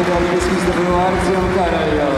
Obrigado, Luís Carvalho.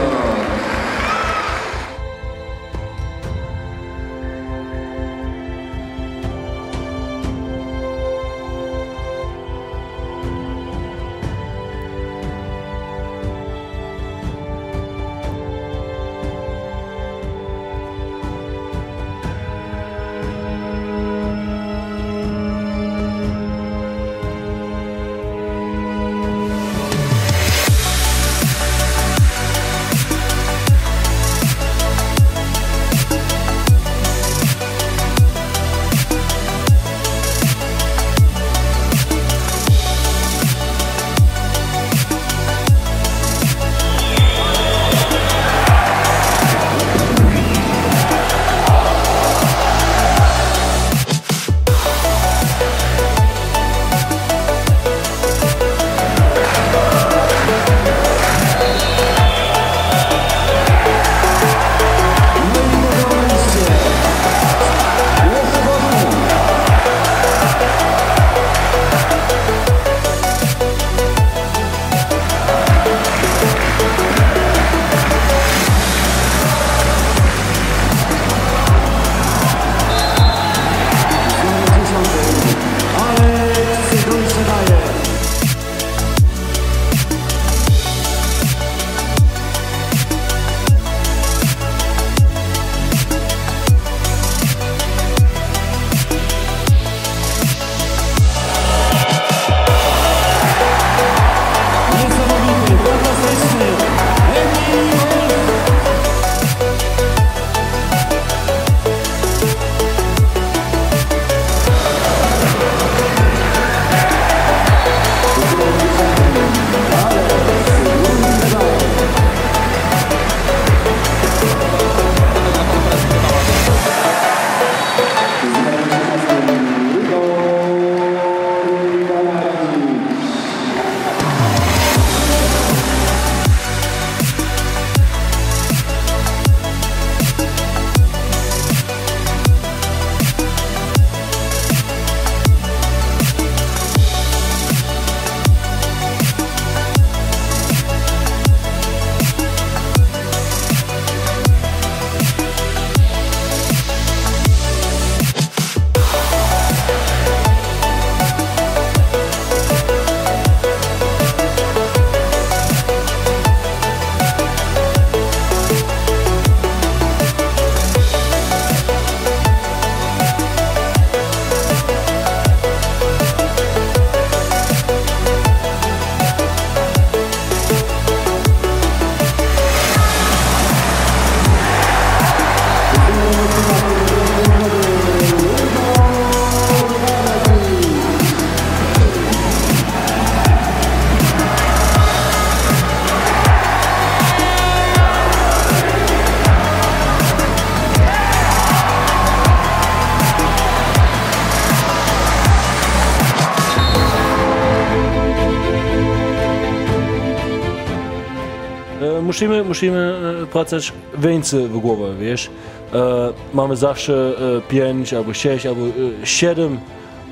Musimy, musimy e, pracować więcej w głowę, wiesz. E, mamy zawsze e, pięć albo sześć albo e, siedem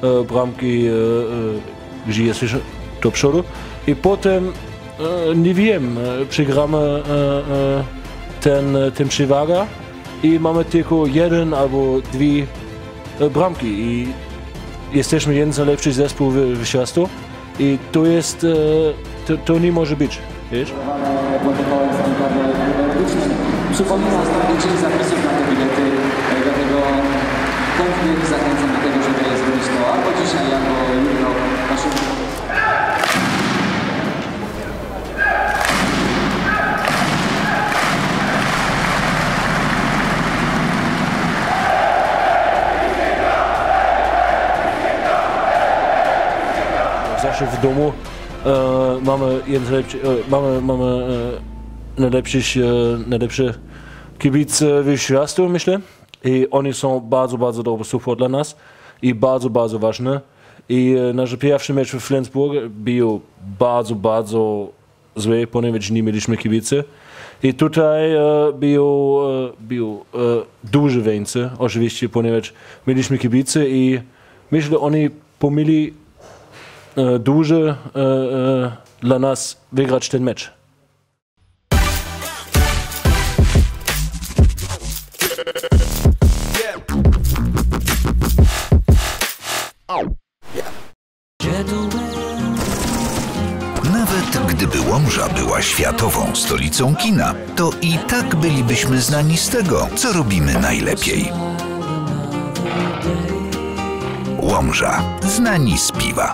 e, bramki, e, e, gdzie jesteś do przodu i potem, e, nie wiem, e, przegramy e, e, ten, ten przewaga i mamy tylko jeden albo dwie e, bramki i jesteśmy jeden z najlepszych zespołów w, w światu i to jest, e, to, to nie może być, wiesz? Standardycznym. Przypominam strategicznych zapisów na te bilety, e, dlatego chętnych zachęcam do tego, żeby je zrobić to albo dzisiaj, albo jutro. Naszym Zawsze w domu e, mamy, lepszy, e, mamy, mamy e, najlepszych, najlepsze kibice w światu, myślę. I oni są bardzo, bardzo dobry support dla nas i bardzo, bardzo ważne. I e, nasz pierwszy mecz w Flensburg był bardzo, bardzo zły, ponieważ nie mieliśmy kibicy. I tutaj e, był, e, był e, dużo więcej, oczywiście, ponieważ mieliśmy kibice i myślę, oni pomyli e, dużo e, e, dla nas wygrać ten mecz. Gdyby Łomża była światową stolicą kina, to i tak bylibyśmy znani z tego, co robimy najlepiej. Łomża, znani z piwa.